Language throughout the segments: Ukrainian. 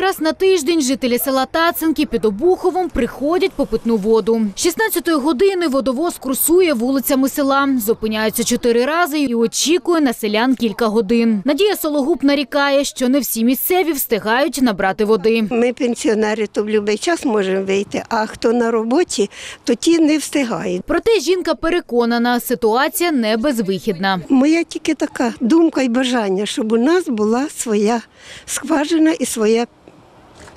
Раз на тиждень жителі села Тацинки під Обуховом приходять по питну воду. 16-ї години водовоз курсує вулицями села, зупиняється чотири рази і очікує на селян кілька годин. Надія Сологуб нарікає, що не всі місцеві встигають набрати води. Ми, пенсіонери, то в будь-який час можемо вийти, а хто на роботі, то ті не встигають. Проте жінка переконана, ситуація не безвихідна. Моя тільки така думка і бажання, щоб у нас була своя скважина і своя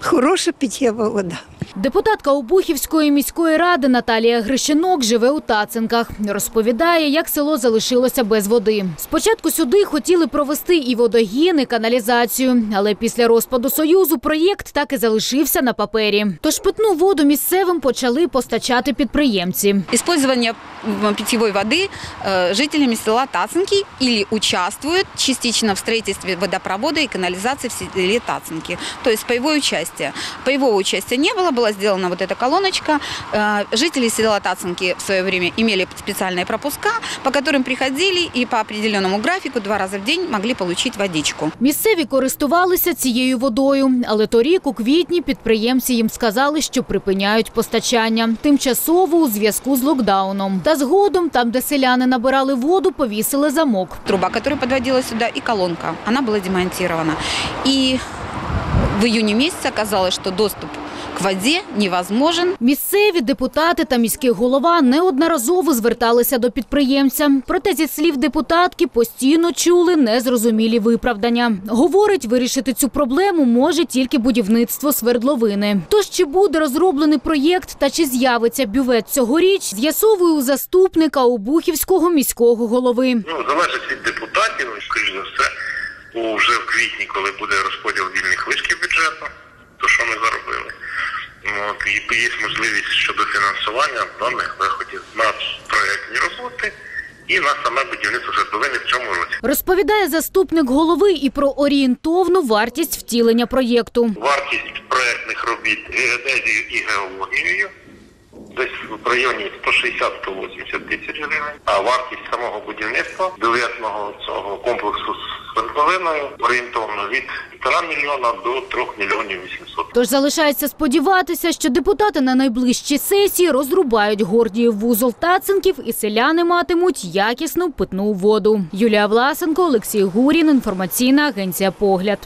хороша питєва вода. Депутатка Обухівської міської ради Наталія Грищинок живе у Тацинках. Розповідає, як село залишилося без води. Спочатку сюди хотіли провести і водогін, і каналізацію, але після розпаду союзу проєкт так і залишився на папері. Тож питну воду місцевим почали постачати підприємці. Использование м, питьевой воды э, жителями села Тацинки или участвуют частично в строительстве водопровода и канализации в селе Тацинки. То есть паевое участие. Паевого участия не было, была сделана вот эта колоночка. Э, Жители села Тацинки в свое время имели специальные пропуска, по которым приходили и по определенному графику два раза в день могли получить водичку. Місцеві користувалися цією водою, але торік у квітні підприємці їм сказали, що припиняють постачання тимчасово у зв'язку з локдауном. Та згодом, там, де селяни набирали воду, повісили замок. Труба, которая подводила сюда, и колонка. Она была демонтирована. И в июне месяце оказалось, что доступ к воде невозможен. Місцеві депутати та міський голова неодноразово зверталися до підприємця. Проте, зі слів депутатки, постійно чули незрозумілі виправдання. Говорить, вирішити цю проблему може тільки будівництво свердловини. Тож чи буде розроблений проєкт та чи з'явиться бювет цьогоріч, з'ясовує у заступника Обухівського міського голови. Ну, залежить від депутатів, скоріш за все, вже в квітні, коли буде розподіл вільних лишків бюджету, то що ми заробили. От, і є можливість щодо фінансування даних заходів на проєктні роботи і на саме будівництво житловини в цьому році. Розповідає заступник голови і про орієнтовну вартість втілення проєкту. Вартість проєктних робіт геодезією і геологією десь в районі 160-180 тисяч гривень, а вартість самого будівництва бюветного цього комплексу свердловиною орієнтовно від 1,5 мільйона до 3 мільйонів 800. Тож залишається сподіватися, що депутати на найближчій сесії розрубають Гордіїв вузол Тацинків і селяни матимуть якісну питну воду. Юлія Власенко, Олексій Гурін, інформаційна агенція Погляд.